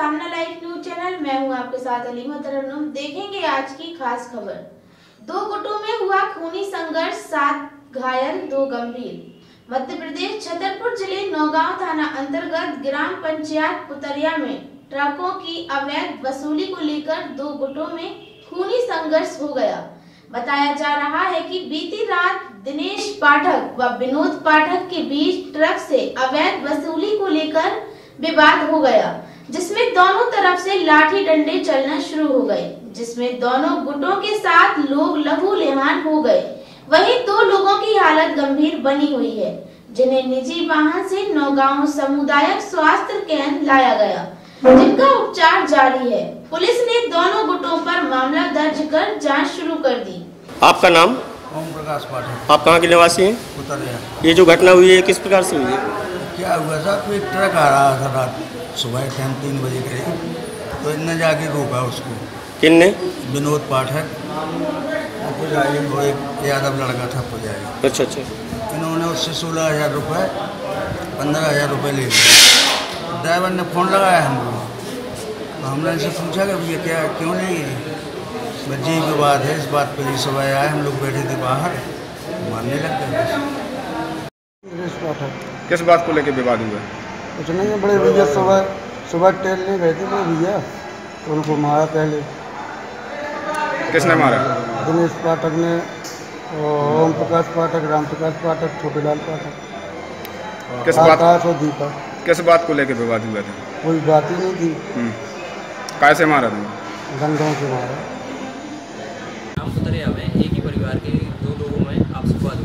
सामना live news channel, मैं हूँ आपके साथ अली देखेंगे आज की खास खबर। दो गुटों में हुआ खूनी संघर्ष, सात घायल, दो गंभीर। मध्य प्रदेश छतरपुर ज़िले नौगांव थाना अंतर्गत ग्राम पंचायत पुतरिया में ट्रकों की अवैध वसूली को लेकर दो गुटों में खूनी संघर्ष हो गया। बताया जा रहा है कि बीती रात दिनेश पाठक व विनोद पाठक के बीच ट्रक से अवैध वसूली को लेकर विवाद हो गया। जिसमें दोनों तरफ़ से लाठी डंडे चलना शुरू हो गए जिसमें दोनों गुटों के साथ लोग लहू लेहान हो गए। वहीं दो लोगों की हालत गंभीर बनी हुई है जिन्हें निजी वाहन से नौगांव सामुदायिक स्वास्थ्य केंद्र लाया गया जिनका उपचार जारी है। पुलिस ने दोनों गुटों पर मामला दर्ज कर जाँच शुरू कर दी। आपका नाम? ओम प्रकाश पाठक। आप कहाँ के निवासी हैं? ये जो घटना हुई है किस प्रकार से हुई है? क्या हुआ साहब एक ट्रक आ रहा था रात सुबह टाइम तीन बजे करीब तो इनने जाके रोका उसको। किन ने विनोद पाठक। और पुजारी वो एक यादव लड़का था पुजारी। अच्छा अच्छा। इन्होंने उससे सोलह हज़ार रुपये पंद्रह हज़ार रुपये ले लिए। ड्राइवर ने फ़ोन लगाया हमको। तो हमने इनसे पूछा कि भैया क्या क्यों नहीं है? जी विवाद है इस बात पर सुबह आए हम लोग बैठे थे बाहर। मानने लग गए। किस बात को लेकर विवाद हुआ? कुछ नहीं है बड़े भैया सुबह सुबह टहलने गए थे बड़े भैया? तो उनको मारा पहले। किसने मारा? दिनेश पाठक ने ओम प्रकाश पाठक राम प्रकाश पाठक छोटेलाल पाठक। किस बात आकाश और दीपक। किस बात को लेकर विवाद हुआ था? कोई बात ही नहीं थी। हम्म। कैसे मारा था गंधों से मारा। राम पुतरिया में एक ही परिवार के दो लोगों में आपसी विवाद